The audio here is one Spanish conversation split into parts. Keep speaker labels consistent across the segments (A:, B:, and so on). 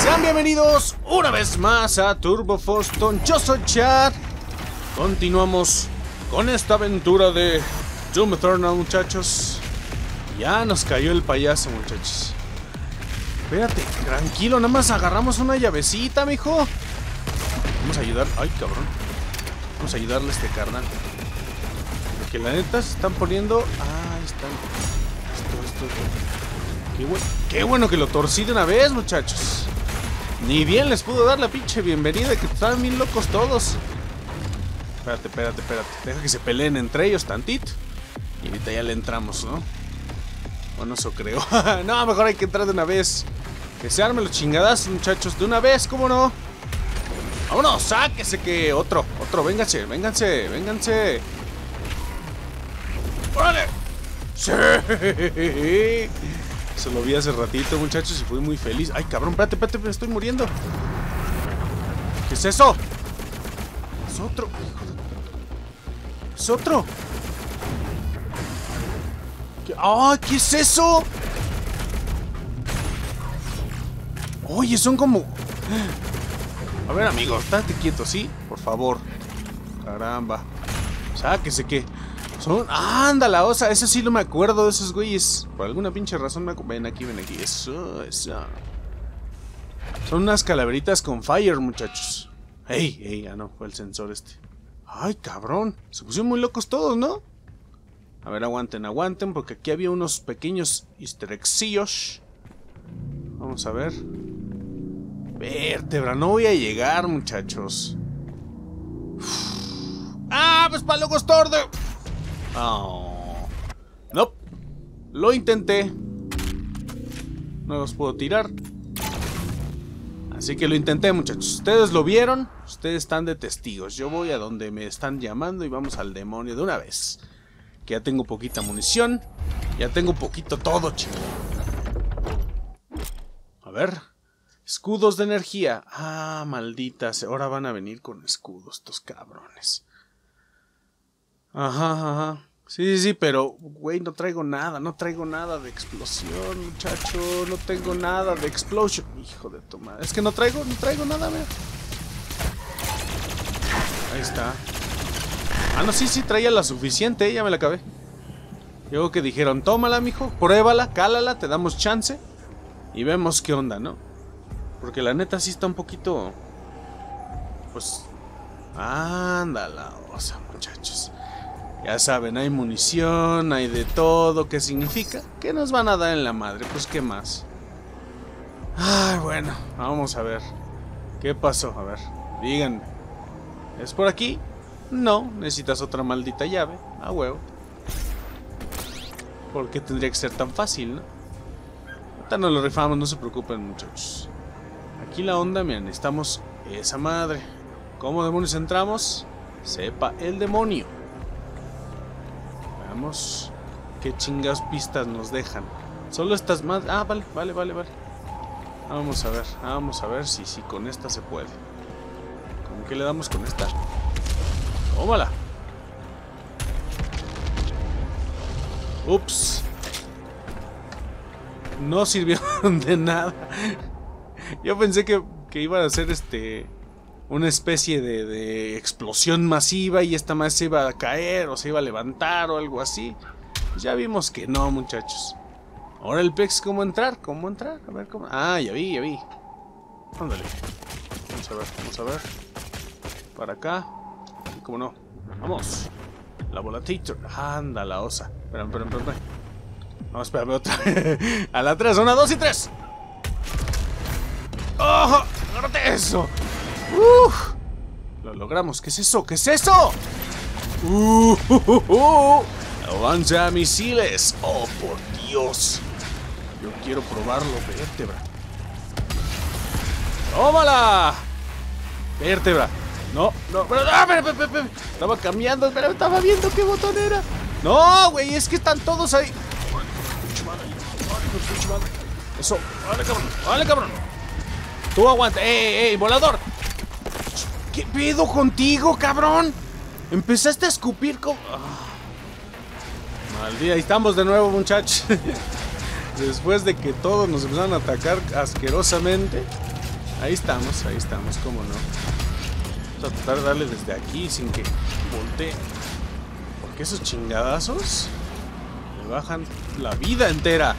A: Sean bienvenidos una vez más a Turbo Foston. Yo soy Chad. Continuamos con esta aventura de Doom Eternal, muchachos. Ya nos cayó el payaso, muchachos. Espérate, tranquilo, nada más agarramos una llavecita, mijo. Vamos a ayudar. Ay, cabrón. Vamos a ayudarle a este carnal. Porque la neta se están poniendo. Ah, ahí están. Esto, esto, esto. Qué, bueno, que lo torcí de una vez, muchachos. Ni bien les pudo dar la pinche bienvenida, que estaban bien locos todos. Espérate, espérate, espérate. Deja que se peleen entre ellos tantito. Y ahorita ya le entramos, ¿no? Bueno, eso creo. no, mejor hay que entrar de una vez. Que se armen los chingadas, muchachos. De una vez, ¿cómo no? Vámonos, sáquese que otro, otro, vénganse, vénganse, vénganse. ¡Órale! ¡Sí! Se lo vi hace ratito, muchachos, y fui muy feliz. Ay, cabrón, espérate, espérate, me estoy muriendo. ¿Qué es eso? Es otro. Es otro. ¿Qué? ¡Ah! ¿Qué es eso? Oye, son como... A ver, amigo, estate quieto, ¿sí? Por favor. Caramba. Sáquese que... Son... ¡Ándala! O sea, eso sí no me acuerdo de esos güeyes. Por alguna pinche razón me... Ven aquí, ven aquí. Eso, eso. Son unas calaveritas con fire, muchachos. ¡Ey! ¡Ey! Ah, no, fue el sensor este. ¡Ay, cabrón! Se pusieron muy locos todos, ¿no? A ver, aguanten, aguanten, porque aquí había unos pequeños easter eggsillos. Vamos a ver. Vértebra, no voy a llegar, muchachos. ¡Ah! ¡Pues para luego estordo! Oh. No. Lo intenté. No los puedo tirar. Así que lo intenté, muchachos. Ustedes lo vieron. Ustedes están de testigos. Yo voy a donde me están llamando y vamos al demonio de una vez. Que ya tengo poquita munición. Ya tengo poquito todo, chico. A ver. Escudos de energía. Ah, malditas. Ahora van a venir con escudos estos cabrones. Ajá, ajá. Sí, sí, sí, pero, güey, no traigo nada. No traigo nada de explosión, muchacho. No tengo nada de explosion. Hijo de tu madre. Es que no traigo, no traigo nada, mira. Ahí está. Ah, no, sí, sí, traía la suficiente. Ya me la acabé. Luego que dijeron, tómala, mijo. Pruébala, cálala, te damos chance. Y vemos qué onda, ¿no? Porque la neta sí está un poquito. Pues. Ándala, osa, muchachos. Ya saben, hay munición, hay de todo. ¿Qué significa? ¿Qué nos van a dar en la madre? Pues, ¿qué más? Ay, bueno, vamos a ver. ¿Qué pasó? A ver, díganme. ¿Es por aquí? No, necesitas otra maldita llave. A huevo. ¿Por qué tendría que ser tan fácil, no? Ahorita nos lo rifamos, no se preocupen, muchachos. Aquí la onda, miren, necesitamos esa madre. ¿Cómo demonios entramos? Sepa el demonio. Qué chingas pistas nos dejan. Solo estas más. Ah, vale, vale, vale, vale. Vamos a ver, vamos a ver si, si con esta se puede. ¿Con qué le damos con esta? Tómala. Ups. No sirvió de nada. Yo pensé que, que iba a ser este. Una especie de, explosión masiva y esta más se iba a caer o se iba a levantar o algo así. Pues ya vimos que no, muchachos. Ahora el pex, ¿cómo entrar? ¿Cómo entrar? A ver cómo. Ah, ya vi, ya vi. Ándale. Vamos a ver, vamos a ver. Para acá. Y cómo no. Vamos. La volatator. Anda, la osa. Espera, espera, espera. No, espérame otra. a la 3, una, dos y tres. ¡Oh! ¡Agárrate eso! ¡Uf! Lo logramos. ¿Qué es eso? ¿Qué es eso? ¡Uh! ¡Avanza misiles! ¡Oh, por Dios! Yo quiero probarlo, vértebra. ¡Tómala! Vértebra. No, no, pero, ah, espera, espera, espera. Estaba cambiando, pero estaba viendo qué botón era. No, güey, es que están todos ahí. Eso, vale, cabrón, vale, cabrón. Tú aguanta, ey, ey, volador. ¿Qué pedo contigo, cabrón? Empezaste a escupir con. Ah. Maldita, ahí estamos de nuevo, muchachos. Después de que todos nos empezaron a atacar asquerosamente. Ahí estamos, ahí estamos, cómo no. Vamos a tratar de darle desde aquí sin que voltee. Porque esos chingadazos me bajan la vida entera.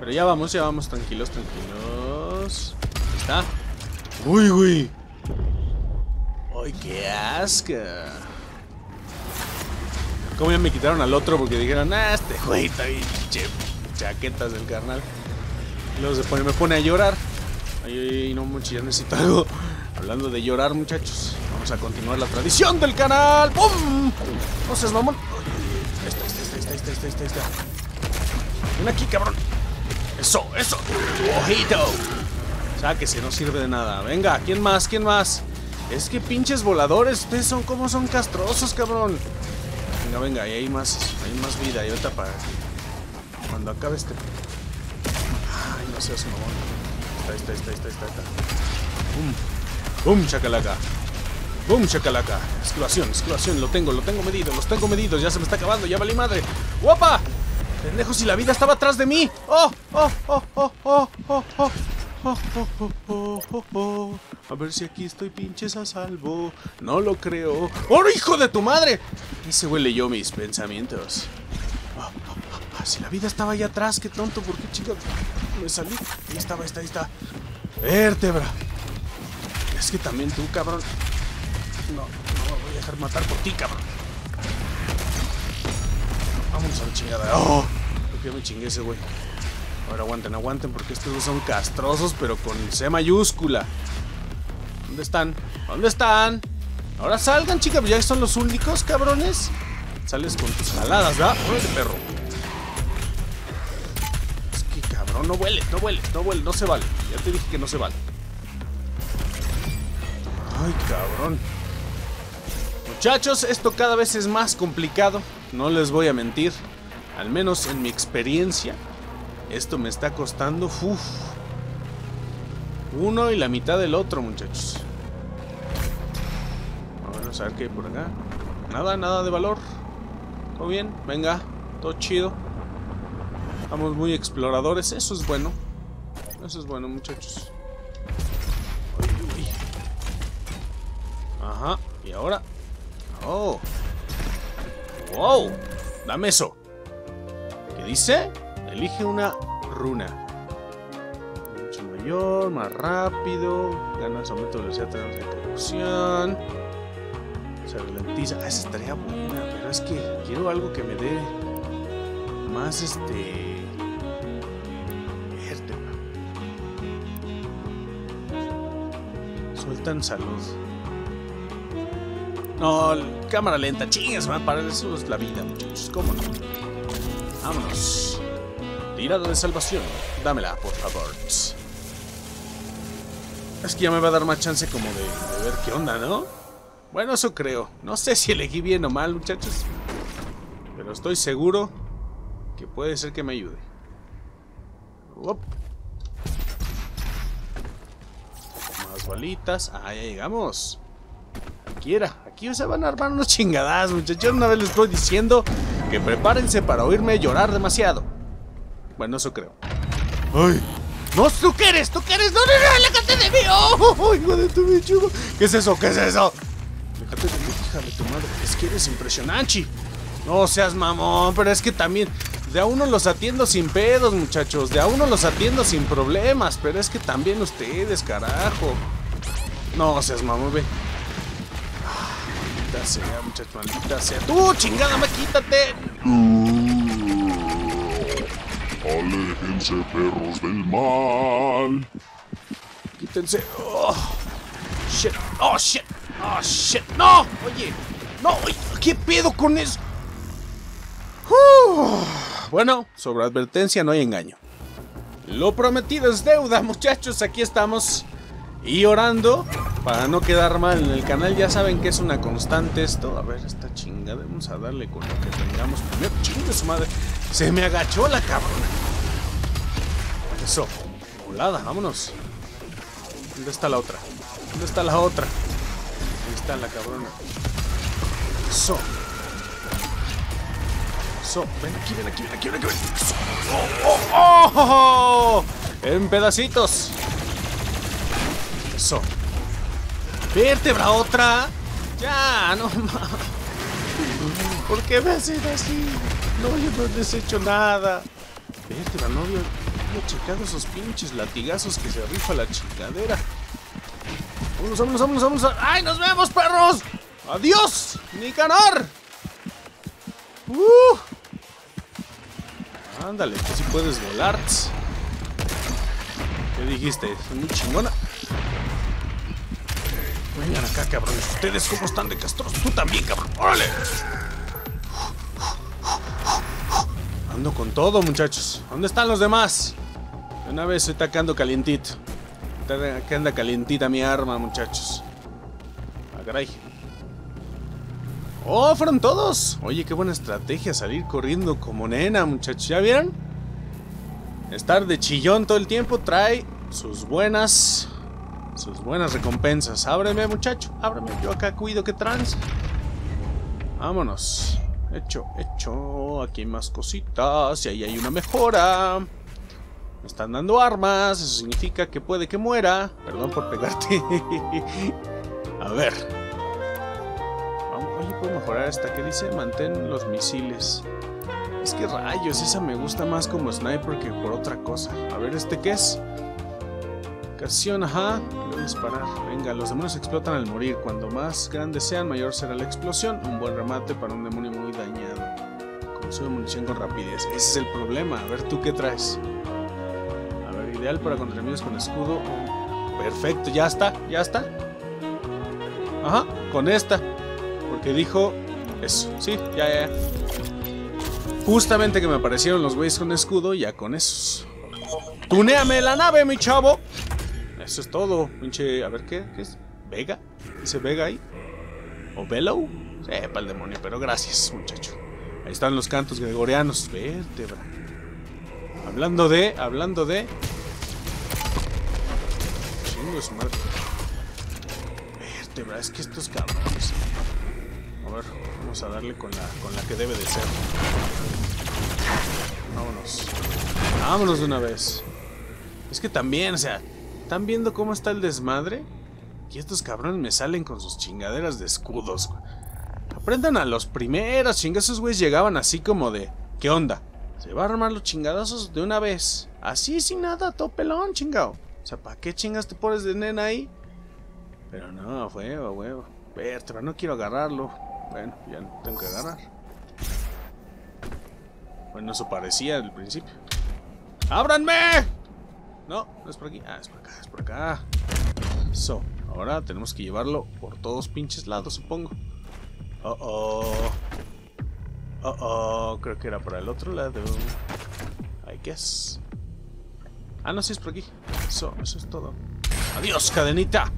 A: Pero ya vamos, ya vamos, tranquilos, tranquilos. Ahí está. Uy, Ay, qué asco. Como ya me quitaron al otro porque dijeron, ah, este güey está bien chaquetas del carnal. Y luego se pone, me pone a llorar. Ay, ay, no, mucho, ya necesito algo. Hablando de llorar, muchachos. Vamos a continuar la tradición del canal. ¡Pum! No seas mamón. Está, está, está, está, está, está, está. Ven aquí, cabrón. Eso, eso. Ojito. Sáquese, no sirve de nada. Venga, ¿quién más? ¿Quién más? Es que pinches voladores, ustedes son como son castrosos, cabrón. Venga, venga, ahí hay más, hay más vida. Y ahorita para cuando acabe este. Ay, no seas mamón. Está, está, está, está, ahí está. Bum, bum, chacalaca. Bum, chacalaca. Exclamación, exclamación. Lo tengo, lo tengo medido, los tengo medidos. Ya se me está acabando, ya valí madre. ¡Guapa! Pendejo, si la vida estaba atrás de mí. ¡Oh, oh, oh, oh, oh, oh, oh! A ver si aquí estoy pinches a salvo. No lo creo. ¡Oh, hijo de tu madre! Ese güey leyó mis pensamientos. Oh, Si la vida estaba allá atrás, qué tonto, ¿por qué chica me salí? Ahí estaba, ahí está, ahí está. Vértebra. Es que también tú, cabrón. No, no me voy a dejar matar por ti, cabrón. Vamos a la chingada. ¡Oh! ¿Por qué me chingué ese güey? Ahora aguanten, aguanten, porque estos dos son castrosos, pero con C mayúscula. ¿Dónde están? ¿Dónde están? Ahora salgan, chicas, ya son los únicos, cabrones. Sales con tus jaladas, ¿verdad? ¡Órale, perro! Es que, cabrón, no huele, no huele, no huele, no se vale. Ya te dije que no se vale. Ay, cabrón. Muchachos, esto cada vez es más complicado. No les voy a mentir. Al menos en mi experiencia. Esto me está costando. Uf, uno y la mitad del otro, muchachos. Vamos a ver qué hay por acá. Nada, nada de valor. Todo bien, venga, todo chido. Vamos muy exploradores, eso es bueno. Eso es bueno, muchachos. Uy, uy. Ajá, y ahora. Oh. Wow. Dame eso. ¿Qué dice? Elige una runa. Mucho mayor, más rápido. Ganas aumento de velocidad de ejecución. Se ralentiza. Ah, esa estaría buena, pero es que quiero algo que me dé más este. Vértebra. Sueltan salud. No, cámara lenta, chingas, man, para eso es la vida, muchachos. ¿Cómo no? Vámonos. Tirada de salvación. Dámela, por favor. Es que ya me va a dar más chance como de, ver qué onda, ¿no? Bueno, eso creo. No sé si elegí bien o mal, muchachos. Pero estoy seguro que puede ser que me ayude. Up. Más balitas. Ah, llegamos. Aquí era. Aquí se van a armar unos chingadas, muchachos. Una vez les estoy diciendo que prepárense para oírme llorar demasiado. Bueno, eso creo. ¡Ay! ¡No! ¿Tú qué eres? ¿Tú qué eres? ¡No, no, no! ¡Aléjate de mí! ¡Oh, hijo de tu bicho! ¿Qué es eso? ¿Qué es eso? Déjate de mí, hija de tu madre. Es que eres impresionante. No seas mamón, pero es que también... De a uno los atiendo sin pedos, muchachos. De a uno los atiendo sin problemas. Pero es que también ustedes, carajo. No seas mamón, ve. Maldita sea, muchachos, maldita sea. ¡Tú, chingada, me quítate!
B: Aléjense, perros del mal.
A: Quítense. Oh, shit. Oh, shit. Oh, shit. No. Oye. No. Oye, ¿Qué pedo con eso? Uh. Bueno, sobre advertencia no hay engaño. Lo prometido es deuda, muchachos. Aquí estamos. Y orando para no quedar mal en el canal. Ya saben que es una constante esto. A ver, esta chingada. Vamos a darle con lo que tengamos primero. Chingue su madre. Se me agachó la cabrona. Eso. Volada, vámonos. ¿Dónde está la otra? ¿Dónde está la otra? Ahí está la cabrona. Eso. Eso. Ven aquí, ven aquí, ven aquí, ven aquí. Ven. Oh, oh, ¡Oh! En pedacitos. Eso. Vértebra otra. Ya, no mames. ¿Por qué me hacen así? No, yo no he hecho nada. Vértebra, no había, había checado esos pinches latigazos que se rifa la chingadera. Vámonos, vámonos, vámonos, vámonos. ¡Ay, nos vemos, perros! ¡Adiós! ¡Nicanor! ¡Uh! Ándale, que si puedes volar. ¿Qué dijiste? ¿Es muy chingona? Vengan acá, cabrones. Ustedes cómo están de castrosos. Tú también, cabrón. ¡Órale! Ando con todo, muchachos. ¿Dónde están los demás? Una vez estoy tacando calientito. Que anda calientita mi arma, muchachos. Ah, caray. ¡Oh, fueron todos! Oye, qué buena estrategia salir corriendo como nena, muchachos. ¿Ya vieron? Estar de chillón todo el tiempo trae sus buenas... Sus buenas recompensas. Ábreme, muchacho. Ábreme. Yo acá cuido que trans. Vámonos. Hecho, hecho. Aquí hay más cositas. Y ahí hay una mejora. Me están dando armas. Eso significa que puede que muera. Perdón por pegarte. A ver. Oye, puedo mejorar esta que dice mantén los misiles. Es que rayos, esa me gusta más como sniper que por otra cosa. A ver, ¿este qué es? Ocasión, ajá. A disparar. Venga, los demonios explotan al morir. Cuando más grandes sean, mayor será la explosión. Un buen remate para un demonio muy dañado. Consume munición con rapidez. Ese es el problema. A ver, ¿tú qué traes? Para contra con escudo. Perfecto, ya está, ya está. Ajá, con esta. Porque dijo eso. Sí, ya, ya. Justamente que me aparecieron los güeyes con escudo, ya con esos. ¡Tuneame la nave, mi chavo! Eso es todo, pinche. A ver qué, es. ¿Vega? ¿Dice Vega ahí? ¿O Bellow? Sepa el demonio, pero gracias, muchacho. Ahí están los cantos gregorianos. Vértebra. Hablando de. Hablando de. Chingo su madre. Vértebra, es que estos cabrones. A ver, vamos a darle con la, con la que debe de ser. Vámonos. Vámonos de una vez. Es que también, o sea, ¿están viendo cómo está el desmadre? Y estos cabrones me salen con sus chingaderas de escudos. Aprendan a los primeros chingazos, güeyes llegaban así como de, ¿qué onda? Se va a armar los chingadazos de una vez. Así sin nada, topelón, chingado. O sea, ¿para qué chingas te pones de nena ahí? Pero no, huevo, huevo. Vértebra, no quiero agarrarlo. Bueno, ya no tengo que agarrar. Bueno, eso parecía al principio. ¡Ábranme! No, no es por aquí. Ah, es por acá, es por acá. So, ahora tenemos que llevarlo por todos pinches lados, supongo. Oh, oh. Oh, oh. Creo que era por el otro lado. I guess. Ah, no, sí es por aquí. Eso, eso es todo. Adiós, cadenita.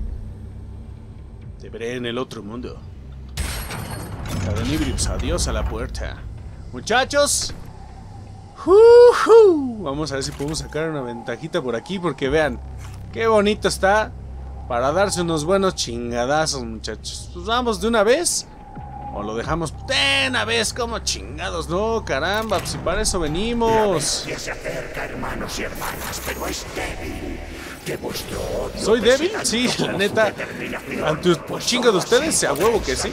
A: Te veré en el otro mundo. Cadenibrius, adiós a la puerta. Muchachos. Uh Vamos a ver si podemos sacar una ventajita por aquí. Porque vean, qué bonito está. Para darse unos buenos chingadazos, muchachos. Pues vamos de una vez. O lo dejamos de una vez como chingados. No, caramba, pues si para eso venimos.
C: se acerca, hermanos y hermanas, pero es débil. Que vuestro odio
A: ¿Soy débil? Sí, la neta. Ante
C: pues
A: chinga de ustedes,
C: así
A: a huevo que sí.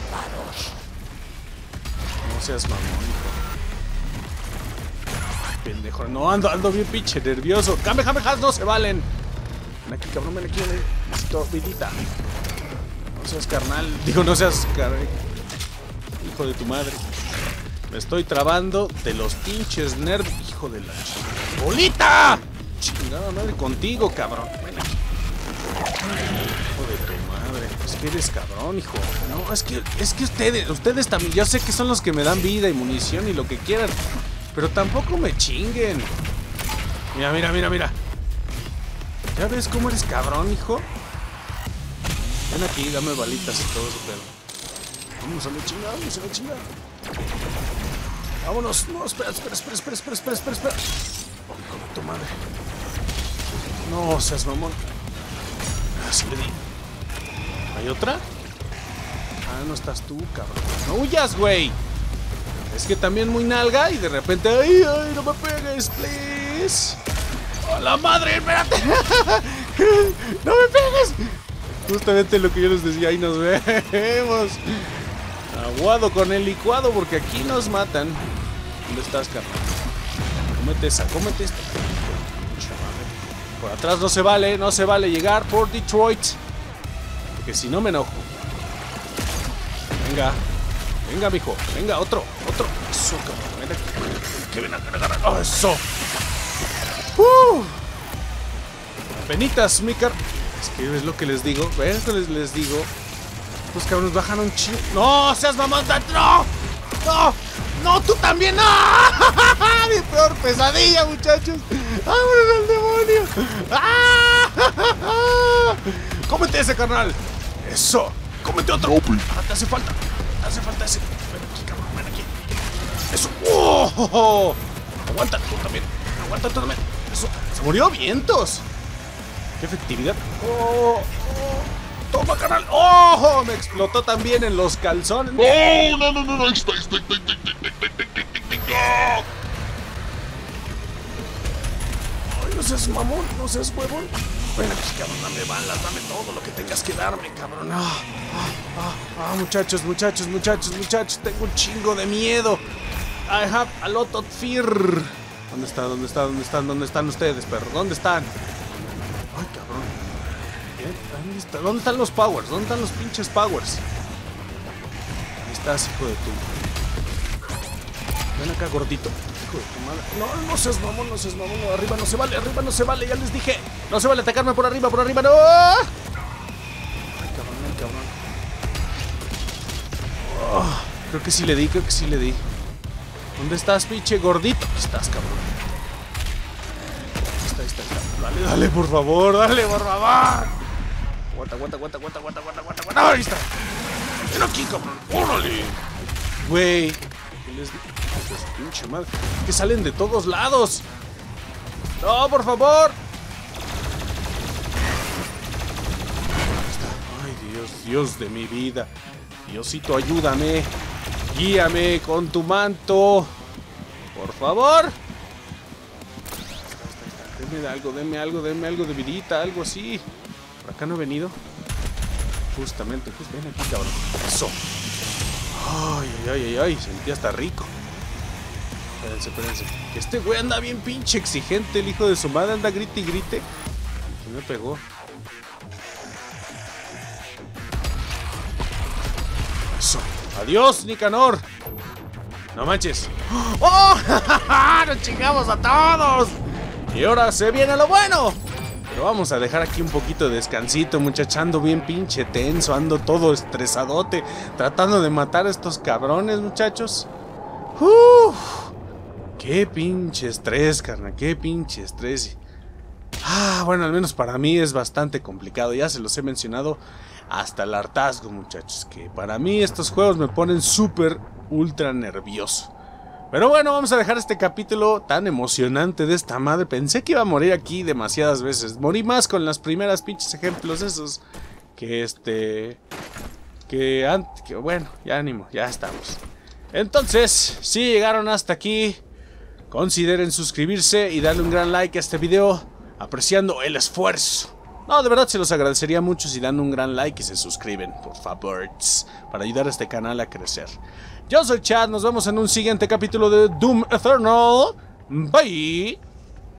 A: No seas mamón, hijo. Pendejo. No, ando, ando bien pinche nervioso. Kamehamehas no se valen. Ven aquí, cabrón, ven aquí. ven. Necesito vidita. No seas carnal. Digo, no seas car... Hijo de tu madre. Me estoy trabando de los pinches nervios. Hijo de la chingada. ¡Bolita! Chingada madre contigo, cabrón. Ven aquí. Hijo de tu madre. Es que eres cabrón, hijo. No, es que, es que ustedes, ustedes también, yo sé que son los que me dan vida y munición y lo que quieran. Pero tampoco me chinguen. Mira, mira, mira, mira. ¿Ya ves cómo eres cabrón, hijo? Ven aquí, dame balitas y todo ese pedo. Vamos a la chingada, vamos a la chingada. Vámonos. No, espera, espera, espera, espera, espera, espera, espera, espera. Oh, hijo de tu madre. No seas mamón. Así le di. ¿Hay otra? Ah, no estás tú, cabrón. No huyas, güey. Es que también muy nalga y de repente, ay, ay, no me pegues, please. ¡A la madre! ¡Espérate! ¡No me pegues! Justamente lo que yo les decía, ahí nos vemos. Aguado con el licuado porque aquí nos matan. ¿Dónde estás, carnal? Cómete esa, cómete esta. Por atrás no se vale, no se vale llegar por Detroit. Porque si no me enojo. Venga, venga, mijo. Venga, otro, otro. Eso, cabrón. Que ven a agarrar. Oh, eso. Uh. Penitas, Mikar. Es que es lo que les digo. ¿Ven lo que les digo? Los cabrones bajan un chingo. ¡No! ¡Seas mamón! ¡No! ¡No! ¡No! ¡Tú también! ¡No! ¡Mi peor pesadilla, muchachos! ¡Vámonos al demonio! ¡Ah! ¡Cómete ese, carnal! ¡Eso! ¡Cómete otro!
B: Pues.
A: Ah, te hace falta. Te hace falta ese. Ven aquí, cabrón. Ven aquí. Eso. ¡Oh! Aguanta tú también. Aguanta tú también. Eso. Se murió vientos. ¡Qué efectividad! ¡Oh! oh. ¡Toma, carnal! ¡Oh! Me explotó también en los calzones.
B: No, no, no, no.
A: Ay, no seas mamón, no seas huevón. Ven aquí, cabrón, dame balas, dame todo lo que tengas que darme, cabrón. Ah, ah, ah, ah, muchachos, muchachos, muchachos, muchachos, tengo un chingo de miedo. I have a lot of fear. ¿Dónde está? ¿Dónde está? ¿Dónde están? ¿Dónde están ustedes, perro? ¿Dónde están? ¿Dónde, está? ¿Dónde están los powers? ¿Dónde están los pinches powers? Ahí estás, hijo de tu. Ven acá, gordito. Hijo de tu madre. No, no seas mamón, no seas mamón. Arriba no se vale, arriba no se vale. Ya les dije. No se vale atacarme por arriba, por arriba, no. Ay, cabrón, ay, cabrón. Oh, creo que sí le di, creo que sí le di. ¿Dónde estás, pinche gordito? Ahí estás, cabrón. Ahí está, ahí está. Dale, dale, por favor, dale, por favor. Aguanta, aguanta, aguanta, aguanta, aguanta, aguanta, aguanta, aguanta. Ahí está. Ven aquí, cabrón. Órale. Güey. ¿Qué les su pinche madre. Que salen de todos lados. No, por favor. Ay, Dios, Dios de mi vida. Diosito, ayúdame. Guíame con tu manto. Por favor. Deme algo, deme algo, deme algo de vidita, algo así. Por acá no he venido. Justamente, pues ven aquí, cabrón. Eso. Ay, ay, ay, ay. Sentí hasta rico. Espérense, espérense. Que este güey anda bien pinche exigente, el hijo de su madre. Anda grite y grite. ¿Quién me pegó? Eso. Adiós, Nicanor. No manches. ¡Oh! ¡Nos chingamos a todos! Y ahora se viene lo bueno. Pero vamos a dejar aquí un poquito de descansito, muchachando bien pinche tenso, ando todo estresadote, tratando de matar a estos cabrones, muchachos. ¡Uf! ¡Qué pinche estrés, carnal! ¡Qué pinche estrés! Ah, bueno, al menos para mí es bastante complicado, ya se los he mencionado hasta el hartazgo, muchachos. Que para mí estos juegos me ponen súper, ultra nervioso. Pero bueno, vamos a dejar este capítulo tan emocionante de esta madre. Pensé que iba a morir aquí demasiadas veces. Morí más con las primeras pinches ejemplos esos. Que este... Que antes... Que bueno, ya ánimo, ya estamos. Entonces, si llegaron hasta aquí, consideren suscribirse y darle un gran like a este video, apreciando el esfuerzo. No, de verdad se los agradecería mucho si dan un gran like y se suscriben, por favor, para ayudar a este canal a crecer. Yo soy Chad, nos vemos en un siguiente capítulo de Doom Eternal. Bye.